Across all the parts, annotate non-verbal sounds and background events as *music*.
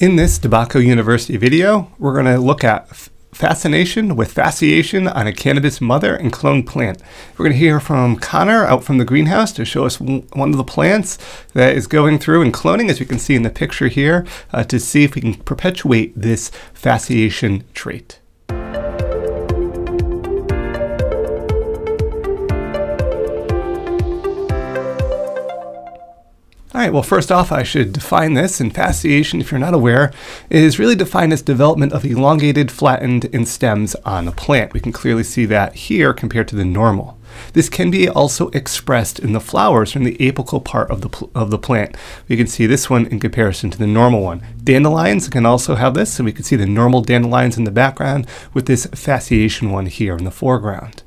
In this DeBacco University video, we're going to look at fascination with fasciation on a cannabis mother and clone plant. We're going to hear from Connor out from the greenhouse to show us one of the plants that is going through and cloning, as we can see in the picture here, uh, to see if we can perpetuate this fasciation trait. Right, well, first off, I should define this. And fasciation, if you're not aware, is really defined as development of elongated, flattened end stems on a plant. We can clearly see that here compared to the normal. This can be also expressed in the flowers from the apical part of the, of the plant. We can see this one in comparison to the normal one. Dandelions can also have this, and we can see the normal dandelions in the background with this fasciation one here in the foreground.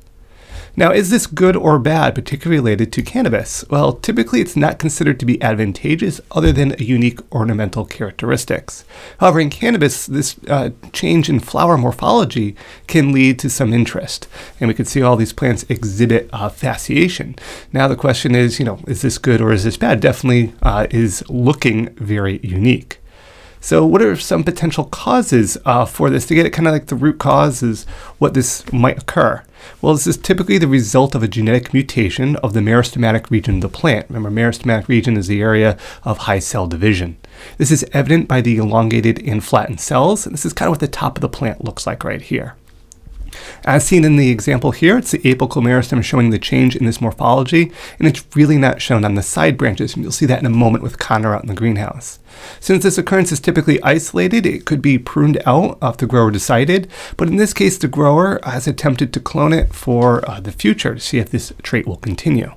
Now, is this good or bad, particularly related to cannabis? Well, typically it's not considered to be advantageous other than a unique ornamental characteristics. However, in cannabis, this uh, change in flower morphology can lead to some interest. And we can see all these plants exhibit uh, fasciation. Now, the question is, you know, is this good or is this bad? Definitely uh, is looking very unique. So, what are some potential causes uh, for this? To get it kind of like the root cause is what this might occur. Well, this is typically the result of a genetic mutation of the meristematic region of the plant. Remember, meristematic region is the area of high cell division. This is evident by the elongated and flattened cells, and this is kind of what the top of the plant looks like right here. As seen in the example here, it's the apical meristem showing the change in this morphology, and it's really not shown on the side branches, and you'll see that in a moment with Connor out in the greenhouse. Since this occurrence is typically isolated, it could be pruned out if the grower decided, but in this case, the grower has attempted to clone it for uh, the future to see if this trait will continue.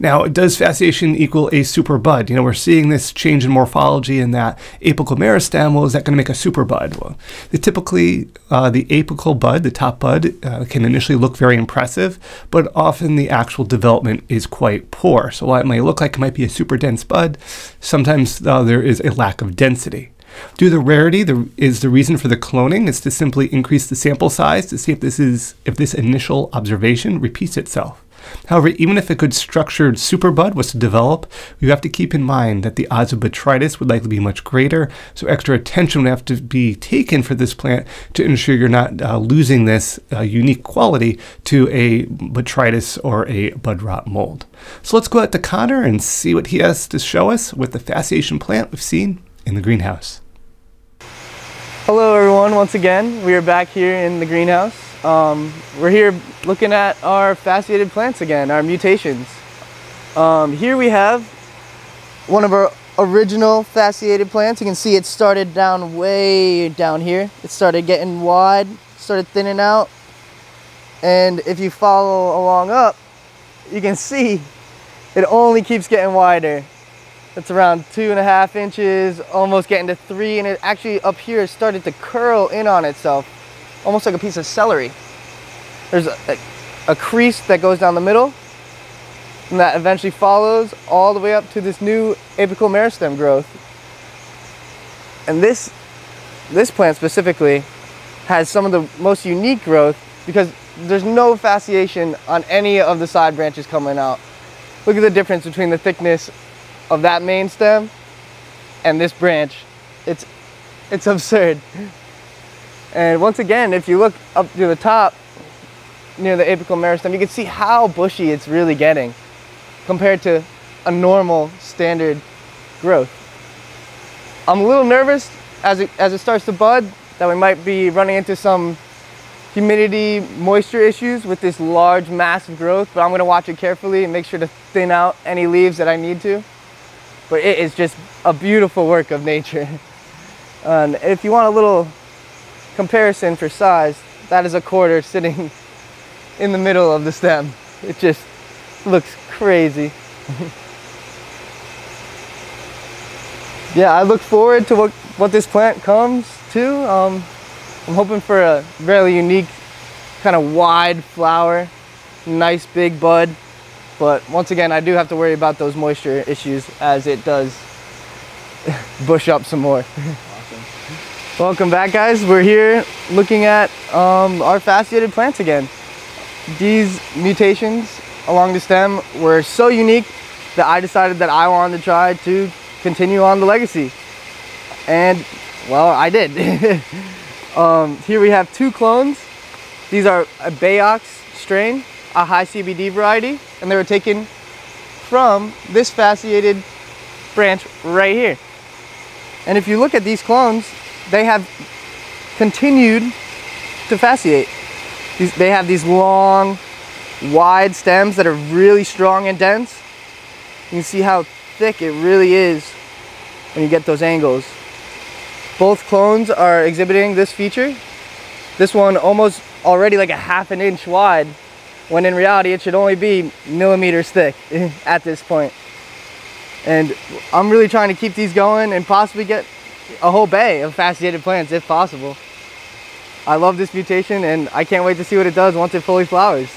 Now, does fasciation equal a super bud? You know, we're seeing this change in morphology in that apical meristem. Well, is that going to make a super bud? Well, the typically uh, the apical bud, the top bud, uh, can initially look very impressive, but often the actual development is quite poor. So while it may look like it might be a super dense bud, sometimes uh, there is a lack of density. Due to the rarity, the, is the reason for the cloning is to simply increase the sample size to see if this is if this initial observation repeats itself. However, even if a good structured superbud was to develop, you have to keep in mind that the odds of botrytis would likely be much greater, so extra attention would have to be taken for this plant to ensure you're not uh, losing this uh, unique quality to a botrytis or a bud rot mold. So let's go out to Connor and see what he has to show us with the fasciation plant we've seen in the greenhouse. Hello everyone, once again, we are back here in the greenhouse. Um, we're here looking at our fasciated plants again, our mutations. Um, here we have one of our original fasciated plants. You can see it started down way down here. It started getting wide, started thinning out. And if you follow along up, you can see it only keeps getting wider. It's around two and a half inches, almost getting to three, and it actually up here started to curl in on itself almost like a piece of celery. There's a, a, a crease that goes down the middle and that eventually follows all the way up to this new apical meristem growth. And this, this plant specifically has some of the most unique growth because there's no fasciation on any of the side branches coming out. Look at the difference between the thickness of that main stem and this branch. It's, it's absurd. And once again, if you look up to the top near the apical meristem, you can see how bushy it's really getting compared to a normal standard growth. I'm a little nervous as it, as it starts to bud that we might be running into some humidity, moisture issues with this large, massive growth, but I'm gonna watch it carefully and make sure to thin out any leaves that I need to. But it is just a beautiful work of nature. *laughs* And if you want a little comparison for size, that is a quarter sitting *laughs* in the middle of the stem. It just looks crazy. *laughs* yeah, I look forward to what, what this plant comes to. Um, I'm hoping for a really unique, kind of wide flower, nice big bud. But once again, I do have to worry about those moisture issues as it does *laughs* bush up some more. Welcome back guys. We're here looking at um, our fasciated plants again. These mutations along the stem were so unique that I decided that I wanted to try to continue on the legacy. And, well, I did. *laughs* um, here we have two clones. These are a BaOx strain, a high CBD variety, and they were taken from this fasciated branch right here. And if you look at these clones, they have continued to fasciate. These, they have these long, wide stems that are really strong and dense. You can see how thick it really is when you get those angles. Both clones are exhibiting this feature. This one almost already like a half an inch wide, when in reality it should only be millimeters thick *laughs* at this point. And I'm really trying to keep these going and possibly get a whole bay of fasciated plants if possible. I love this mutation and I can't wait to see what it does once it fully flowers.